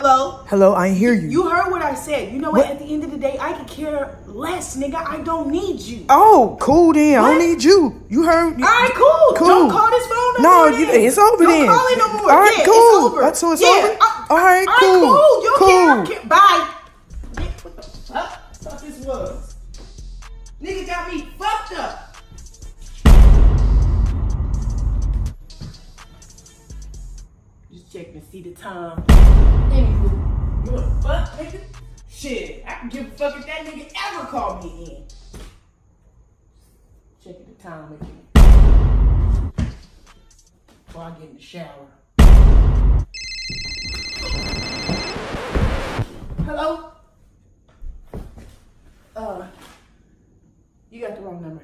Hello? Hello, I hear you. You heard what I said. You know what? What? At the end of the day, I could care less, nigga. I don't need you. Oh, cool then. I don't need you. You heard? All right, cool. Cool. Don't call this phone no, No, more. you- it's over don't then. call it no more. All right, yeah, cool. It's over. Uh, so it's yeah. over? I- All right, all cool. cool. You don't care. Cool. care. Bye. Nigga, what the fuck? This was. Nigga got me fucked up. Checking to see the time. Anywho, you wanna fuck, nigga? Shit, I can give a fuck if that nigga ever call me again. Checking the time again. Before I get in the shower. Hello? Uh, you got the wrong number.